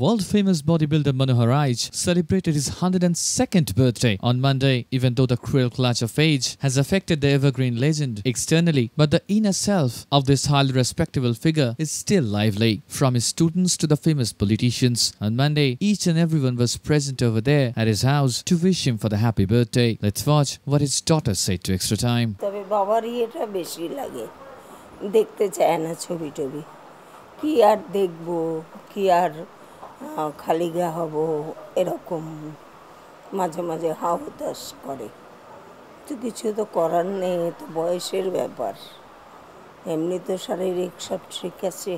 World famous bodybuilder Manohar Aich celebrated his 102nd birthday on Monday, even though the cruel clutch of age has affected the evergreen legend externally, but the inner self of this highly respectable figure is still lively. From his students to the famous politicians, on Monday, each and everyone was present over there at his house to wish him for the happy birthday. Let's watch what his daughter said to Xtra Time. দেখতে চায় না ছবি টবি কি আর দেখবো কি আর খালি গা হব, এরকম মাঝে মাঝে হাও হতাশ করে। তো কিছু তো করার নেই তো বয়সের ব্যাপার। এমনি তো শারীরিক সব ঠিক আছে।